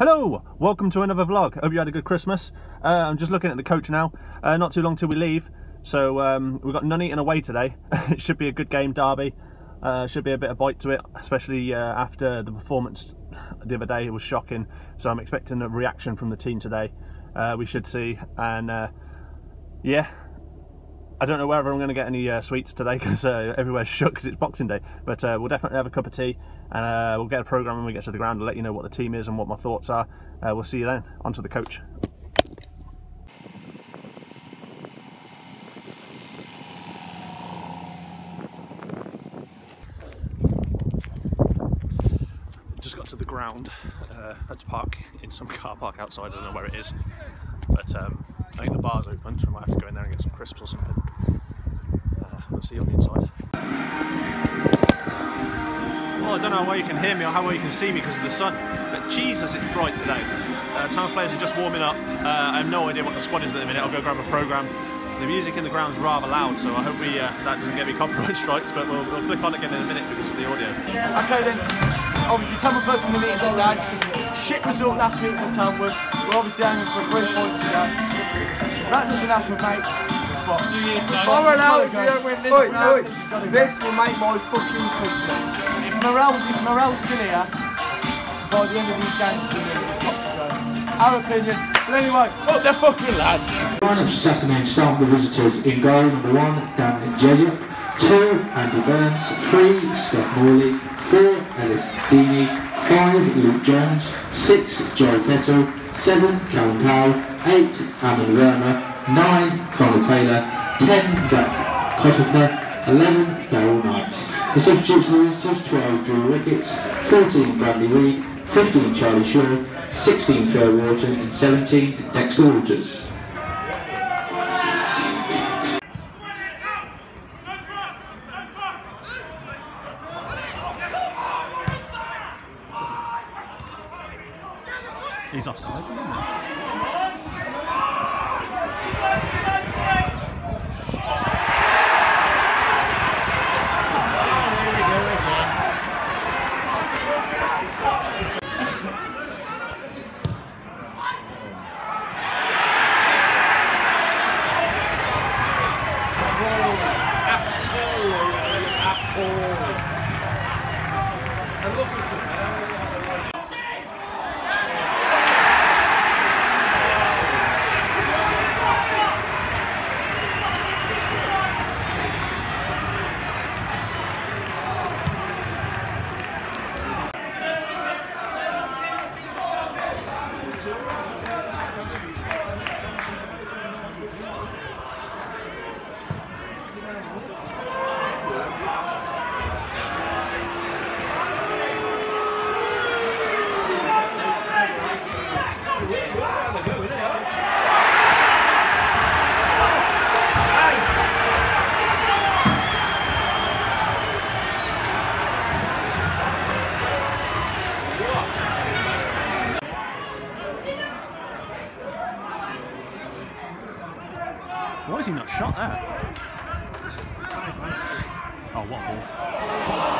Hello, welcome to another vlog. Hope you had a good Christmas. Uh, I'm just looking at the coach now. Uh, not too long till we leave. So um, we've got none Nuneaton away today. it should be a good game, Derby. Uh, should be a bit of bite to it, especially uh, after the performance the other day. It was shocking. So I'm expecting a reaction from the team today. Uh, we should see. And uh, yeah, I don't know whether I'm going to get any uh, sweets today because uh, everywhere's shut because it's Boxing Day. But uh, we'll definitely have a cup of tea and uh, we'll get a programme when we get to the ground. I'll let you know what the team is and what my thoughts are. Uh, we'll see you then. Onto the coach. Just got to the ground. Uh, had to park in some car park outside. I don't know where it is, but um, I think the bar's open, so I might have to go in there and get some crisps or something. We'll see you on the inside. Well, I don't know how well you can hear me or how well you can see me because of the sun, but Jesus, it's bright today. Uh, town players are just warming up. Uh, I have no idea what the squad is at the minute. I'll go grab a programme. The music in the ground's rather loud, so I hope we uh, that doesn't get me copyright strikes, but we'll, we'll click on again in a minute because of the audio. Okay then, obviously Tamworth first in the meeting today. Shit result last week for Tamworth. We're obviously aiming for three points today. If that doesn't happen, mate, we're fucked. Far out if you don't win this Oi, round. oi, this will make my fucking Christmas. If morale's, if morale's still here, by the end of these games, the league has got to go. Our opinion. But anyway, up the fucking lads. One of Saturday start with visitors in goal number one, Dan Jeja. Two, Andy Burns. Three, Steph Morley. Four, Ellis Deeney. Five, Luke Jones. Six, Joe Pettle. Seven, Callum Powell. Eight, Alan Werner. Nine, Connor Taylor. Ten, Zach Cottler. Eleven, Daryl Knight. The substitutes for the visitors, 12, Drew Ricketts. 14, Bradley Reed. 15, Charlie Shaw. 16, Phil Wharton. And 17, Dexter Walters. Why is he not shot there? Oh, what a ball.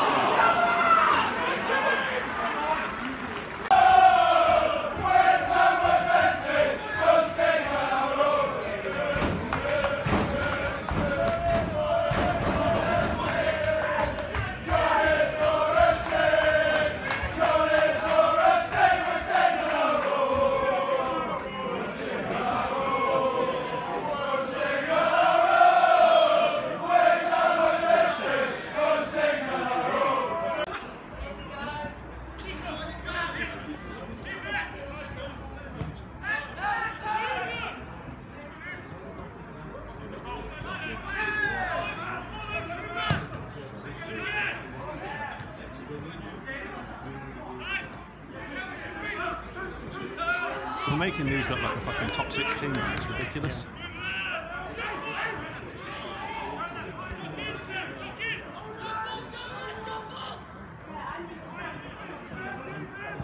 Making these look like a fucking top 16 now. It's ridiculous.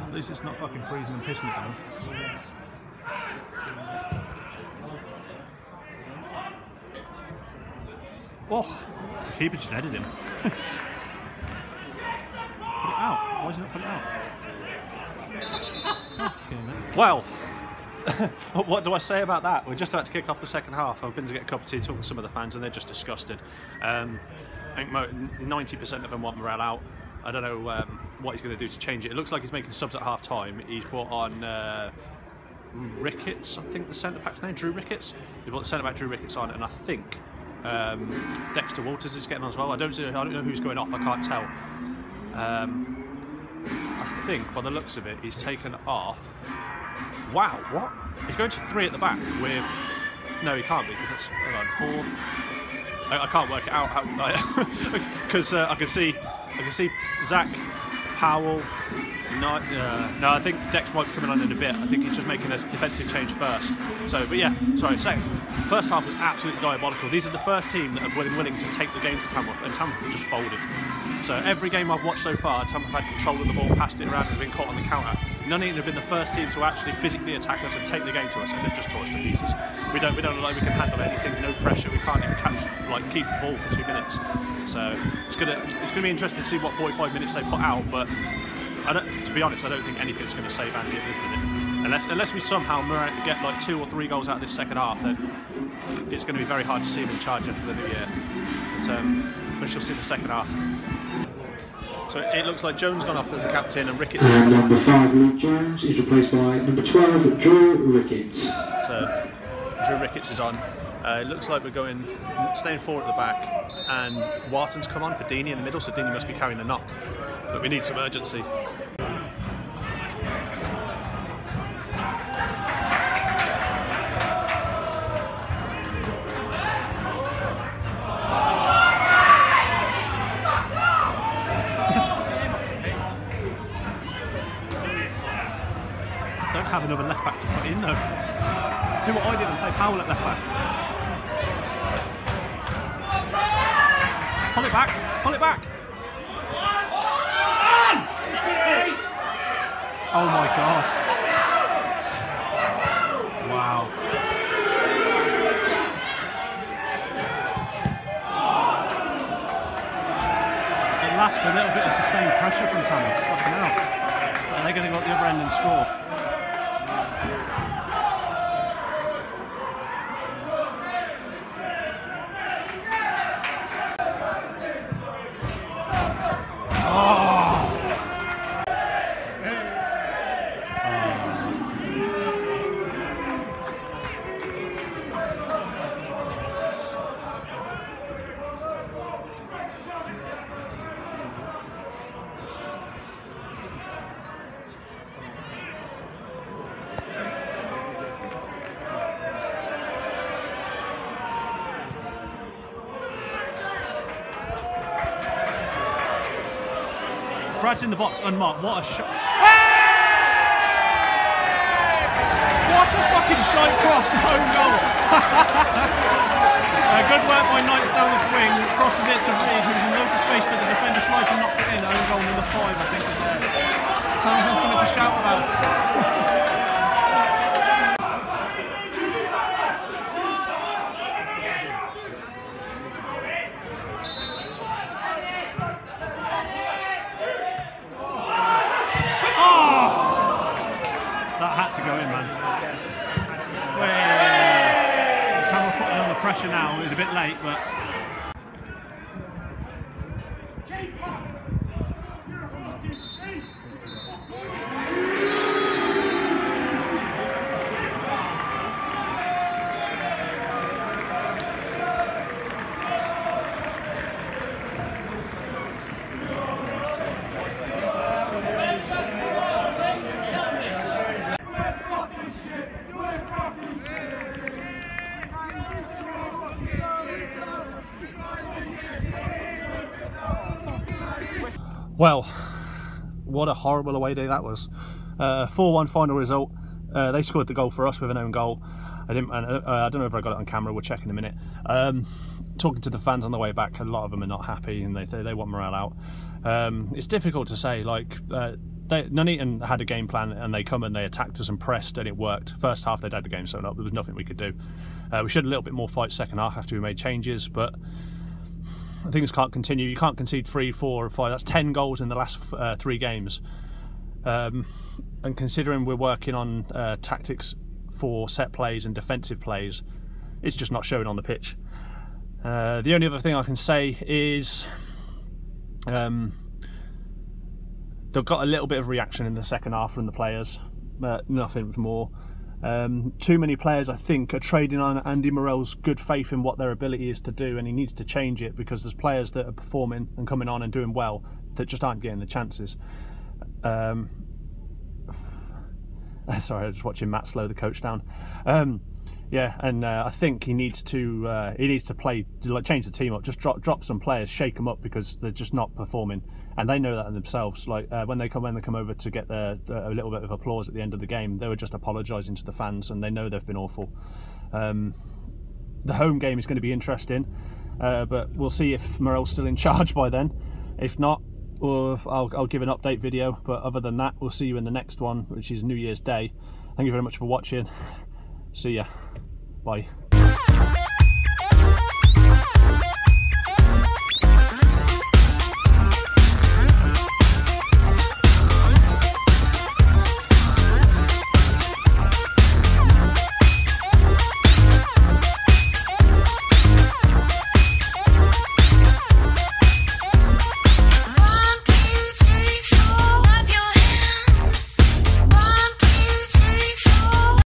At least it's not fucking freezing and pissing down. Oh, keeper just headed him. put it out. Why is he not put it out? Well, what do I say about that? We're just about to kick off the second half. I've been to get a cup of tea, talking to some of the fans, and they're just disgusted. Um, I think 90% of them want Morrell out. I don't know um, what he's going to do to change it. It looks like he's making subs at half time. He's brought on uh, Ricketts, I think the centre back's name, Drew Ricketts. He brought the centre back Drew Ricketts on, and I think um, Dexter Walters is getting on as well. I don't, I don't know who's going off. I can't tell. Um, I think by the looks of it, he's taken off. Wow, what? He's going to three at the back with. No, he can't be because it's hold on, four. I, I can't work it out because uh, I can see, I can see Zach Powell. No, uh, no, I think Dex might be coming on in a bit. I think he's just making a defensive change first. So, but yeah, sorry, second. First half was absolutely diabolical. These are the first team that have been willing to take the game to Tamworth, and Tamworth have just folded. So every game I've watched so far, Tamworth had control of the ball, passed it around, and been caught on the counter. Nuneaton have been the first team to actually physically attack us and take the game to us, and they've just tore us to pieces. We don't, we don't look like we can handle anything. No pressure. We can't even catch, like, keep the ball for two minutes. So it's gonna, it's gonna be interesting to see what 45 minutes they put out, but. to be honest, I don't think anything's going to save Andy at this minute. Unless, unless we somehow get like two or three goals out of this second half, then it's going to be very hard to see him in charge after the new year. But um, we shall see in the second half. So it looks like Jones gone off as a captain and Ricketts. And number five, Luke Jones, is replaced by number 12, Drew Ricketts. So Drew Ricketts is on. Uh, it looks like we're going, staying four at the back, and Wharton's come on for Deeney in the middle, so Deeney must be carrying the knock. But we need some urgency. Another left back to put in though. Do what I did and play Powell at left back. Pull it back, pull it back. Oh my god. Wow. At last, a little bit of sustained pressure from Tamworth. Fucking hell. Are they going to go at the other end and score? Brad's in the box, unmarked. What a shot. What a fucking shot cross, own goal. uh, good work by Knights down the wing, crosses it to Reed, who's in loads of space, but the defender slides and knocks it in. Own goal number five, I think. Someone has something to shout about. That had to go in, man. Well, Tamworth putting on the pressure now. A bit late, but. Well, what a horrible away day that was. 4-1 uh, final result. Uh, they scored the goal for us with an own goal. I didn't. Uh, I don't know if I got it on camera. We'll check in a minute. Um, talking to the fans on the way back, a lot of them are not happy and they they, they want Morrell out. Um, it's difficult to say. Like uh, they, Nuneaton had a game plan and they come and they attacked us and pressed and it worked. First half they'd had the game sewn up. There was nothing we could do. Uh, we showed a little bit more fight second half after we made changes, but things can't continue. You can't concede three, four, or five. That's ten goals in the last uh, three games. Um, and considering we're working on uh, tactics for set plays and defensive plays, it's just not showing on the pitch. Uh, the only other thing I can say is um, they've got a little bit of reaction in the second half from the players, but nothing more. Um, too many players, I think, are trading on Andy Morrell's good faith in what their ability is to do, and he needs to change it because there's players that are performing and coming on and doing well that just aren't getting the chances. Um, sorry, I was watching Matt slow the coach down. Um, yeah, and uh, I think he needs to uh, he needs to play like, change the team up, just drop drop some players, shake them up because they're just not performing, and they know that themselves. Like uh, when they come when they come over to get their, a little bit of applause at the end of the game, they were just apologising to the fans, and they know they've been awful. Um, the home game is going to be interesting, uh, but we'll see if Morrell's still in charge by then. If not, or I'll, I'll give an update video. But other than that, we'll see you in the next one, which is New Year's Day. Thank you very much for watching. See ya. Bye.